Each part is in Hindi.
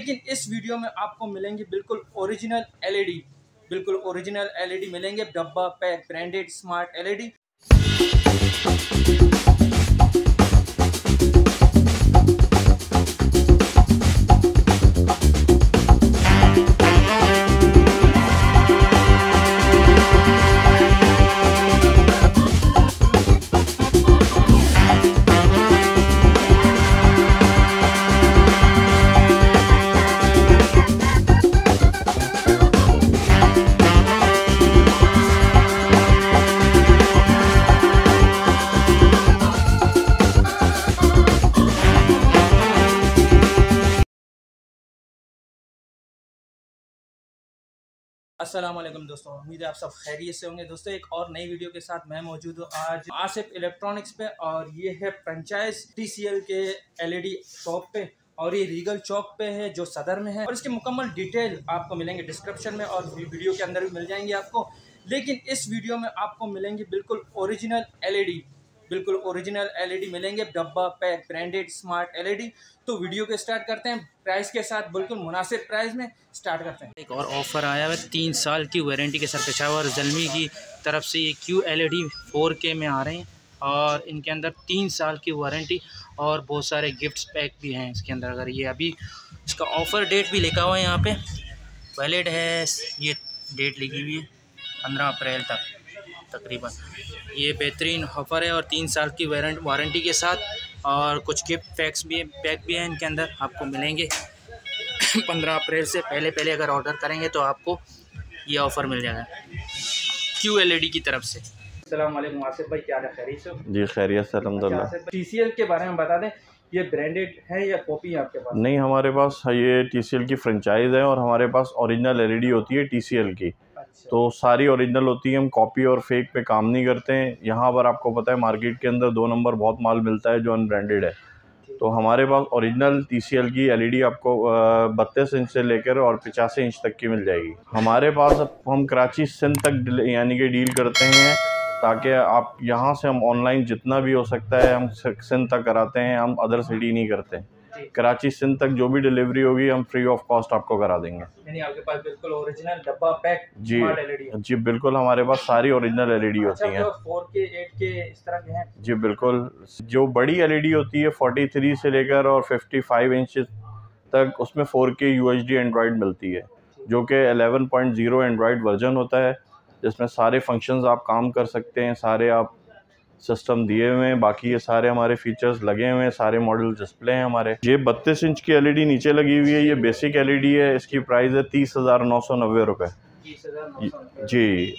लेकिन इस वीडियो में आपको मिलेंगे बिल्कुल ओरिजिनल एलईडी, बिल्कुल ओरिजिनल एलईडी मिलेंगे, डब्बा, पैक, ब्रांडेड, स्मार्ट एलईडी। अस्सलाम वालेकुम दोस्तों, उम्मीद है आप सब खैरियत से होंगे। दोस्तों, एक और नई वीडियो के साथ मैं मौजूद हूँ आज आसिफ इलेक्ट्रॉनिक्स पे और ये है फ्रेंचाइज टीसीएल के एलईडी शॉप पे और ये रीगल चौक पे है जो सदर में है और इसकी मुकम्मल डिटेल आपको मिलेंगे डिस्क्रिप्शन में और वीडियो के अंदर भी मिल जाएँगे आपको। लेकिन इस वीडियो में आपको मिलेंगे बिल्कुल ओरिजिनल एलईडी बिल्कुल ओरिजिनल एलईडी मिलेंगे, डब्बा, पैक ब्रांडेड स्मार्ट एलईडी तो वीडियो को स्टार्ट करते हैं। प्राइस के साथ बिल्कुल मुनासिब प्राइस में स्टार्ट करते हैं। एक और ऑफ़र आया है, तीन साल की वारंटी के साथ पेशावर जलमी की तरफ़ से ये क्यू एल ई में आ रहे हैं और इनके अंदर तीन साल की वारंटी और बहुत सारे गिफ्ट्स पैक भी हैं इसके अंदर। अगर ये अभी इसका ऑफ़र डेट भी लिखा हुआ है यहाँ पे वैलिड है, ये डेट लिखी हुई है, पंद्रह अप्रैल तक। तकरीबन। ये बेहतरीन ऑफ़र है और तीन साल की वारंटी के साथ और कुछ गिफ्ट पैक्स भी पैक भी हैं इनके अंदर आपको मिलेंगे। पंद्रह अप्रैल से पहले पहले अगर ऑर्डर करेंगे तो आपको ये ऑफ़र मिल जाएगा। क्यू एल की तरफ़ से। वालेकुम आसिफ भाई क्या खैरियत से जी खैरियत से अलहमदिल्ला टी के बारे में बता दें ये ब्रांडेड है या कॉपी है आपके पास? नहीं हमारे पास ये टी सी एल की फ्रेंचाइज है और हमारे पास ओरिजिनल एलईडी होती है टी सी एल की। अच्छा तो सारी ओरिजिनल होती है हम कॉपी और फेक पे काम नहीं करते हैं। यहाँ पर आपको पता है मार्केट के अंदर दो नंबर बहुत माल मिलता है जो अनब्रांडेड है। तो हमारे पास ओरिजिनल टी की एलईडी आपको बत्तीस इंच से लेकर और पचासी इंच तक की मिल जाएगी। हमारे पास अब हम कराची सिंध तक यानी कि डील करते हैं ताकि आप यहाँ से हम ऑनलाइन जितना भी हो सकता है हम सिंध तक कराते हैं हम अदर सिटी नहीं करते। कराची सिंध तक जो भी डिलीवरी होगी हम फ्री ऑफ़ कॉस्ट आपको करा देंगे। यानी आपके पास बिल्कुल ओरिजिनल डब्बा पैक जी जी बिल्कुल हमारे पास सारी ओरिजिनल एलईडी अच्छा, होती हैं। फोर के एट के इस तरह के हैं? जी बिल्कुल। जो बड़ी एलईडी होती है 43 से लेकर और 55 इंच तक उसमें 4K UHD एंड्रॉयड मिलती है जो कि 11.0 एंड्रॉयड वर्जन होता है जिसमें सारे फ़ंक्शंस आप काम कर सकते हैं सारे आप सिस्टम दिए हुए हैं बाकी ये सारे हमारे फीचर्स लगे हुए हैं सारे मॉडल डिस्प्ले हैं हमारे। ये बत्तीस इंच की एलईडी नीचे लगी हुई है ये बेसिक एलईडी है इसकी प्राइस है तीस हज़ार नौ सौ नब्बे रुपये जी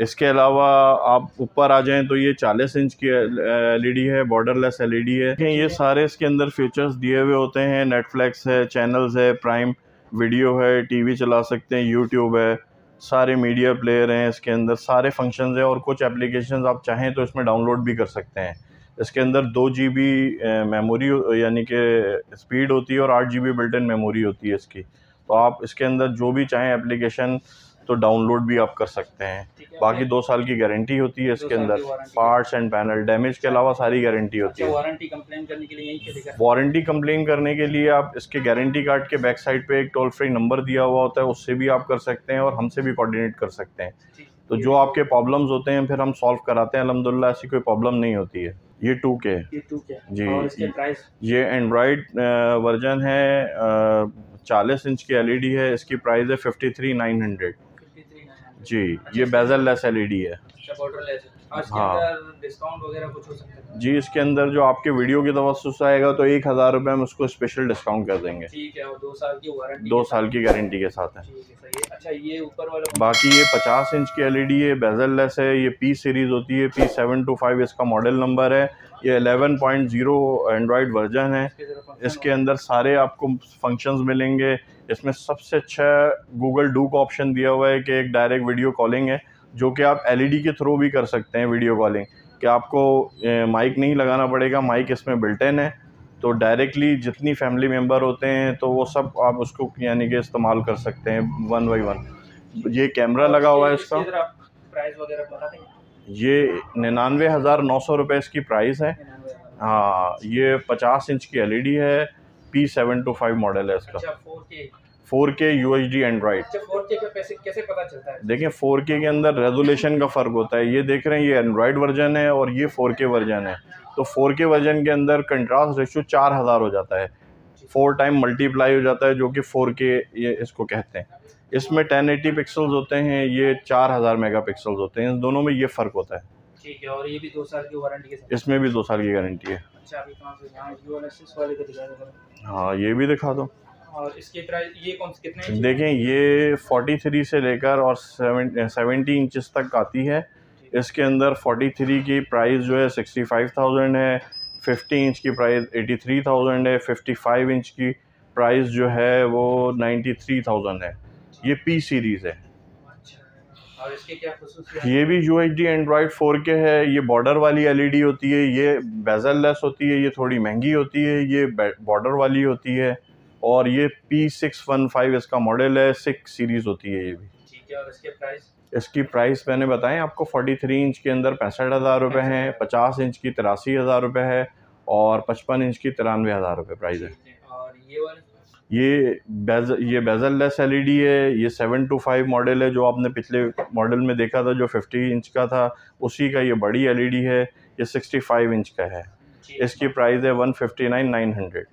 इसके अलावा आप ऊपर आ जाएँ तो ये 40 इंच की एलईडी है बॉर्डरलेस एलईडी है। ये सारे इसके अंदर फीचर्स दिए हुए होते हैं नेटफ्लिक्स है चैनल्स है प्राइम वीडियो है टीवी चला सकते हैं यूट्यूब है सारे मीडिया प्लेयर हैं, इसके अंदर सारे फ़ंक्शंस हैं और कुछ एप्लीकेशन आप चाहें तो इसमें डाउनलोड भी कर सकते हैं। इसके अंदर दो जी बी मेमोरी यानी कि स्पीड होती है और आठ G B built in memory होती है इसकी। तो आप इसके अंदर जो भी चाहें एप्लीकेशन तो डाउनलोड भी आप कर सकते हैं। बाकी दो साल की गारंटी होती है इसके अंदर। पार्ट्स एंड पैनल डैमेज के अलावा सारी गारंटी होती है। वारंटी कंप्लेन करने के लिए वारंटी कंप्लेन करने के लिए आप इसके गारंटी कार्ड के बैक साइड पे एक टोल फ्री नंबर दिया हुआ होता है उससे भी आप कर सकते हैं और हमसे भी कोऑर्डिनेट कर सकते हैं। तो जो आपके प्रॉब्लम्स होते हैं फिर हम सॉल्व कराते हैं अलहमदिल्ला ऐसी कोई प्रॉब्लम नहीं होती है। ये टू के जी ये एंड्रॉयड वर्जन है चालीस इंच की एलईडी है इसकी प्राइस है फिफ्टी थ्री नाइन हंड्रेड जी ये बेजल लेस एलईडी है। अच्छा, हाँ। डिस्काउंट वगैरह कुछ हो सकता है? जी इसके अंदर जो आपके वीडियो की तवस्त आएगा तो एक हज़ार रुपये हम उसको स्पेशल डिस्काउंट कर देंगे। ठीक है और दो साल की वारंटी दो साल की गारंटी के साथ है। अच्छा ये ऊपर वाला बाकी ये पचास इंच की एलईडी है बेजल लेस है ये पी सीरीज़ होती है पी सेवन टू फाइव इसका मॉडल नंबर है। ये eleven point zero Android version है। इसके अंदर सारे आपको फ़ंक्शंस मिलेंगे। इसमें सबसे अच्छा गूगल डू का ऑप्शन दिया हुआ है कि एक डायरेक्ट वीडियो कॉलिंग है जो कि आप एलईडी के थ्रू भी कर सकते हैं वीडियो कॉलिंग कि आपको माइक नहीं लगाना पड़ेगा माइक इसमें बिल्टन है। तो डायरेक्टली जितनी फैमिली मेंबर होते हैं तो वो सब आप उसको यानी कि इस्तेमाल कर सकते हैं वन बाई वन ये कैमरा लगा हुआ है इसका। प्राइस वगैरह बता देंगे ये निन्यानवे हज़ार नौ सौ रुपये इसकी प्राइस है। हाँ ये पचास इंच की एलईडी है। P seven two five model है इसका। Four K U H D Android अच्छा फोर के पे पैसे कैसे पता चलता है? देखें फोर के के अंदर रेजोल्यूशन का फ़र्क होता है। ये देख रहे हैं ये एंड्रॉयड वर्जन है और ये फोर के वर्जन है। तो फोर के वर्जन के अंदर कंट्रास्ट रेशो चार हज़ार हो जाता है। फोर टाइम मल्टीप्लाई हो जाता है जो कि फोर के ये इसको कहते हैं। इसमें टेन एटी पिक्सल्स होते हैं ये चार हज़ार मेगा पिक्सल्स होते हैं। दोनों में ये फ़र्क होता है। ठीक है और ये भी दो साल की वारंटी के साथ? इसमें भी दो साल की गारंटी है। अच्छा दो। हाँ ये भी दिखा दो। और इसके प्राइस ये कौन से कितने इंच? देखें ये 43 से लेकर और सेवेंटी इंचज़ तक आती है। इसके अंदर 43 की प्राइस जो है 65,000 है। 50 इंच की प्राइस 83,000 है। 55 इंच की प्राइस जो है वो 93,000 है। ये पी सीरीज़ है। अच्छा। और इसके क्या ये भी U H D Android four K है ये बॉर्डर वाली एलईडी होती है ये बेजल लेस होती है ये थोड़ी महँगी होती है ये बॉर्डर वाली होती है और ये पी सिक्स वन फाइव इसका मॉडल है सिक्स सीरीज़ होती है ये भी। ठीक है और इसके प्राइस इसकी प्राइस मैंने बताएँ आपको 43 इंच के अंदर पैंसठ हज़ार रुपये हैं 50 इंच की तिरासी हज़ार रुपये है और 55 इंच की तिरानवे हज़ार रुपये प्राइस है। है और ये वाले ये बेज ये बेजल लेस एल है ये सेवन टू फाइव मॉडल है जो आपने पिछले मॉडल में देखा था जो 50 इंच का था उसी का ये बड़ी एलईडी है ये 65 इंच का है। इसकी प्राइस है one fifty nine nine hundred.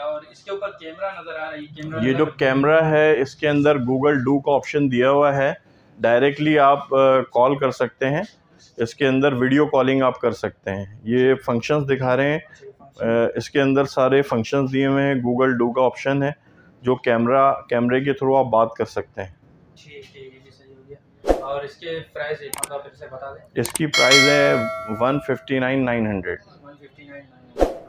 और इसके ऊपर कैमरा नज़र आ रहा है कैमरा ये जो कैमरा है इसके अंदर गूगल डू का ऑप्शन दिया हुआ है। डायरेक्टली आप कॉल कर सकते हैं इसके अंदर वीडियो कॉलिंग आप कर सकते हैं। ये फ़ंक्शंस दिखा रहे हैं इसके अंदर सारे फ़ंक्शंस दिए हुए हैं। गूगल डू का ऑप्शन है जो कैमरा कैमरे के थ्रू आप बात कर सकते हैं। और इसके प्राइस मतलब फिर से बता दें। इसकी प्राइस है one fifty nine nine hundred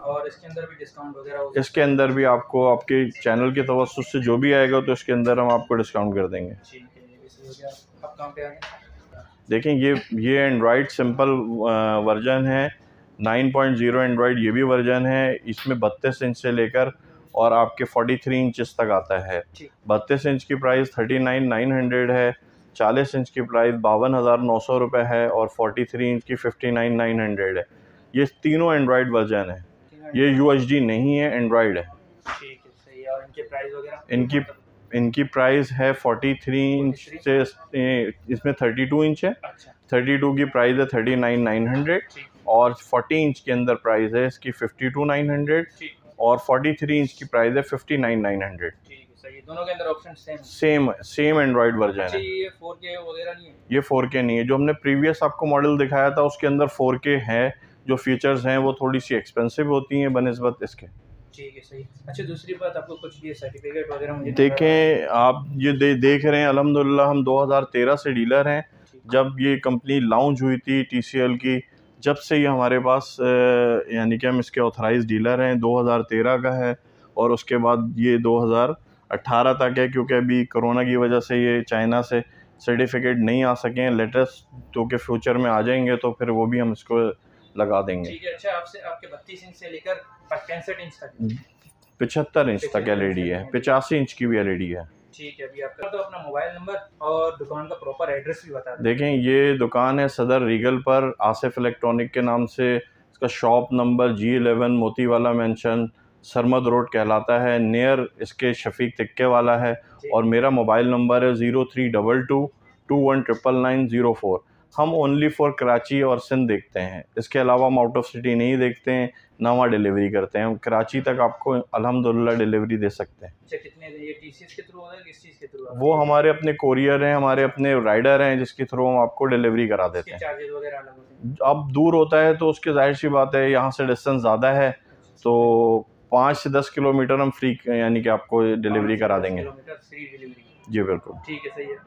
और इसके अंदर भी डिस्काउंट वगैरह इसके अंदर भी आपको आपके चैनल के तवसत से जो भी आएगा तो इसके अंदर हम आपको डिस्काउंट कर देंगे। देखें ये ये एंड्रॉयड सिंपल वर्जन है। 9.0 एंड्रॉयड ये भी वर्जन है। इसमें बत्तीस इंच से लेकर और आपके 43 इंचेस तक आता है। बत्तीस इंच की प्राइस 39,900 है। 40 इंच की प्राइस बावन हज़ार नौ सौ रुपये है और 43 इंच की 59,900 है। ये तीनों एंड्रॉयड वर्जन है। ये UHD नहीं है एंड्रॉयड है। ठीक है सही और इनके प्राइस वगैरह? इनकी इनकी प्राइस है 43 इंच से इसमें 32 इंच है। अच्छा। 32 की प्राइस है 39,900 ठीक। और 40 इंच के अंदर प्राइस है इसकी 52,900 ठीक और 43 इंच की प्राइस है 59,900 ठीक है सही दोनों के अंदर option same same same Android version है। ये फोर के वगैरह नहीं है? ये 4K नहीं है। जो हमने प्रीवियस आपको मॉडल दिखाया था उसके अंदर 4K है। जो फीचर्स हैं वो थोड़ी सी एक्सपेंसिव होती हैं बनस्बत इसके। ठीक है सही अच्छा दूसरी बात आपको कुछ ये सर्टिफिकेट वगैरह मुझे देखें आप ये दे, देख रहे हैं अलहमदिल्ला हम 2013 से डीलर हैं। जब ये कंपनी लॉन्च हुई थी TCL की जब से ये हमारे पास यानी कि हम इसके ऑथराइज डीलर हैं 2013 का है और उसके बाद ये 2018 तक है क्योंकि अभी कोरोना की वजह से ये चाइना से सर्टिफिकेट नहीं आ सके हैं लेटेस्ट तो के फ्यूचर में आ जाएँगे तो फिर वो भी हम इसको लगा देंगे। ठीक है अच्छा आपसे आपके बत्तीस इंच से लेकर पैंसठ इंच तक। पचहत्तर इंच तक एल है पचासी इंच की भी एल ई डी है। ठीक है अभी आपका तो अपना मोबाइल नंबर और दुकान का प्रॉपर एड्रेस भी बता दें। देखें ये दुकान है सदर रीगल पर आसिफ इलेक्ट्रॉनिक के नाम से। इसका शॉप नंबर जी एलेवन मोती वाला मैंशन सरमद रोड कहलाता है। नियर इसके शफीक तिक्के वाला है। और मेरा मोबाइल नंबर है zero three double two two one triple nine zero four. हम ओनली फॉर कराची और सिंध देखते हैं। इसके अलावा हम आउट ऑफ़ सिटी नहीं देखते हैं ना वहाँ डिलीवरी करते हैं। हम कराची तक आपको अल्हम्दुलिल्लाह डिलीवरी दे सकते हैं। अच्छा कितने ये के थ्रू होगा किस चीज़ के थ्रू वो हमारे अपने कोरियर हैं हमारे अपने राइडर हैं जिसके थ्रू हम आपको डिलीवरी करा देते हैं। अब दूर होता है तो उसकी ज़ाहिर सी बात है यहाँ से डिस्टेंस ज़्यादा है तो पाँच से दस किलोमीटर हम फ्री यानी कि आपको डिलीवरी करा देंगे। जी बिल्कुल। ठीक है सही है।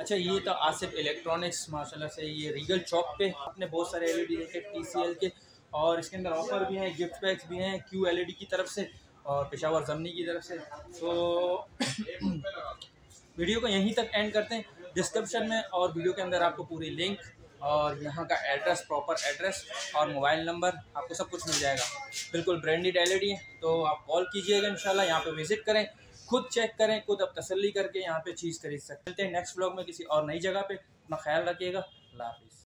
अच्छा ये तो आसिफ इलेक्ट्रॉनिक्स, माशाल्लाह से ये रीगल चौक पे आपने बहुत सारे एल एलईडी देखे टीसीएल के, और इसके अंदर ऑफ़र भी हैं गिफ्ट पैक्स भी हैं क्यू एलईडी की तरफ़ से और पेशावर जमनी की तरफ़ से। तो वीडियो को यहीं तक एंड करते हैं। डिस्क्रिप्शन में और वीडियो के अंदर आपको पूरी लिंक और यहाँ का एड्रेस प्रॉपर एड्रेस और मोबाइल नंबर आपको सब कुछ मिल जाएगा। बिल्कुल ब्रांडेड एलईडी है तो आप कॉल कीजिएगा, इंशाल्लाह यहाँ पे विज़िट करें। खुद चेक करें, खुद अब तसली करके यहाँ पे चीज़ खरीद सकते हैं। नेक्स्ट ब्लॉग में किसी और नई जगह पे। अपना ख्याल रखिएगा। अल्लाह हाफिज़।